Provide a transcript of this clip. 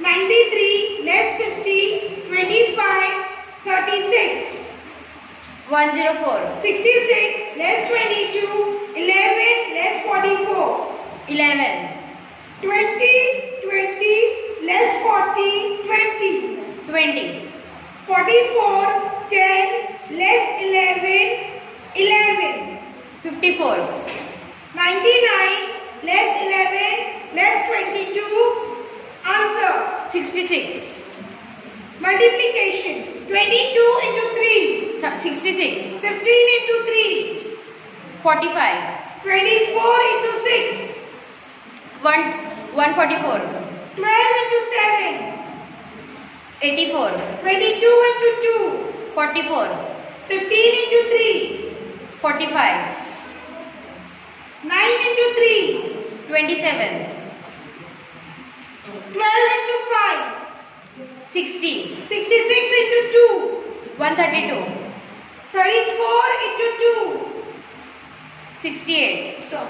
93 less 50, 25, 36. 104. 66 less 22, 11 less 44. 11. 20, 20 less 40, 20. 20. 44, 10 less 11, 11. 54. 99 less 11 less 22. Answer. 66. Multiplication. 22 into 3. Th- 66. 15 into 3. 45. 24 into 6. 1, 144. 12 into 7. 84. 22 into 2. 44. 15 into 3. 45. 9 into 3. 27. 12 into 5. 60. 66 into 2. 132. 34 into 2. 68. Stop.